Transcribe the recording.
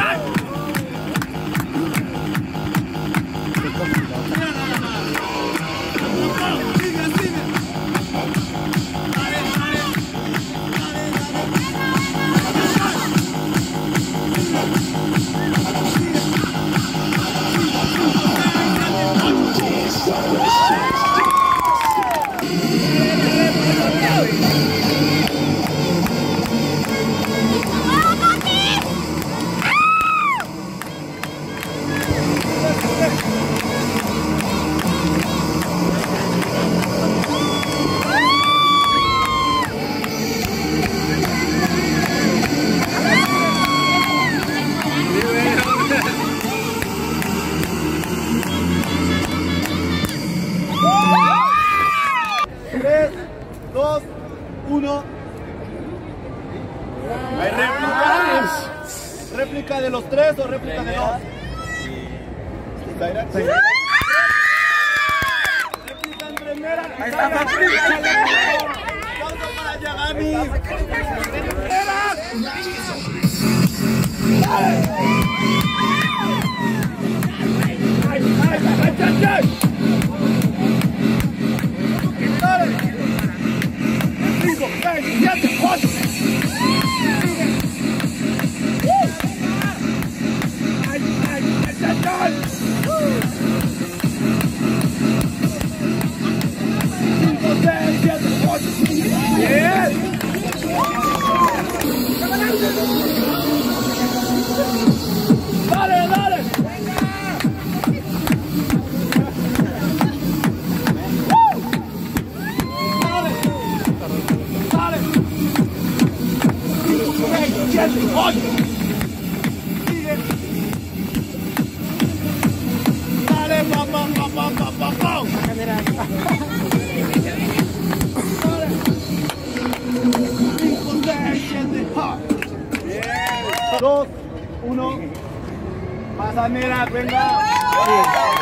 God! 1. ¿Hay réplica? ¿Réplica de los tres o réplica de dos? Réplica en primera. Ahí está, para Yagami. Dale, Dos, uno. Pasanera, venga.